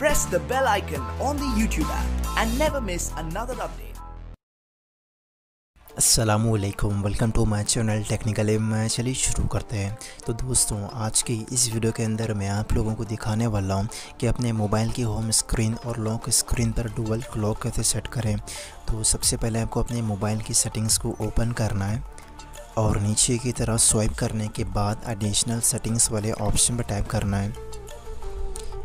press the bell icon on the YouTube app and never miss another update. Aslam welcome to my channel technical M चलिए शुरू करते हैं। तो दोस्तों, आज की इस वीडियो के अंदर मैं आप लोगों को दिखाने वाला हूँ कि अपने मोबाइल की होम स्क्रीन और लॉक स्क्रीन पर डुअल क्लॉक कैसे सेट करें। तो सबसे पहले आपको अपने मोबाइल की सेटिंग्स को ओपन करना है और नीचे की तरफ़ स्वाइप करने के बाद एडिशनल सेटिंग्स वाले ऑप्शन पर टाइप करना है।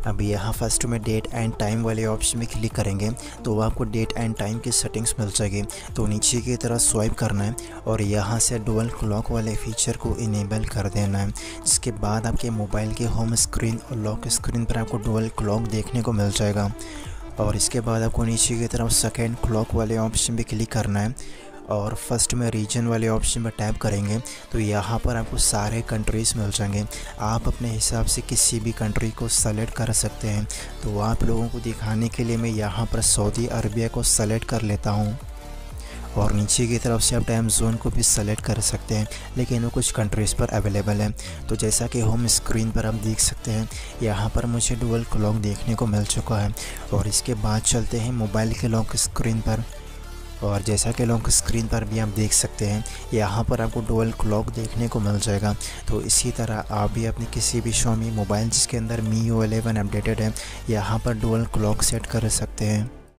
अभी यहाँ फ़र्स्ट में डेट एंड टाइम वाले ऑप्शन में क्लिक करेंगे तो वह आपको डेट एंड टाइम की सेटिंग्स मिल जाएगी। तो नीचे की तरह स्वाइप करना है और यहाँ से डुअल क्लॉक वाले फीचर को इनेबल कर देना है। जिसके बाद आपके मोबाइल के होम स्क्रीन और लॉक स्क्रीन पर आपको डुअल क्लॉक देखने को मिल जाएगा। और इसके बाद आपको नीचे की तरफ़ सेकेंड क्लॉक वाले ऑप्शन पर क्लिक करना है। और फ़र्स्ट में रीजन वाले ऑप्शन पर टैप करेंगे तो यहाँ पर आपको सारे कंट्रीज़ मिल जाएँगे। आप अपने हिसाब से किसी भी कंट्री को सेलेक्ट कर सकते हैं। तो आप लोगों को दिखाने के लिए मैं यहाँ पर सऊदी अरबिया को सेलेक्ट कर लेता हूँ। और नीचे की तरफ़ से आप टाइम जोन को भी सेलेक्ट कर सकते हैं, लेकिन वो कुछ कंट्रीज़ पर अवेलेबल है। तो जैसा कि होम स्क्रीन पर आप देख सकते हैं, यहाँ पर मुझे डुअल क्लॉक देखने को मिल चुका है। और इसके बाद चलते हैं मोबाइल के लॉक स्क्रीन पर। और जैसा कि लोग स्क्रीन पर भी आप देख सकते हैं, यहाँ पर आपको डोल क्लॉक देखने को मिल जाएगा। तो इसी तरह आप भी अपने किसी भी शो मोबाइल जिसके अंदर मी ओ अपडेटेड है, यहाँ पर डोल क्लॉक सेट कर सकते हैं।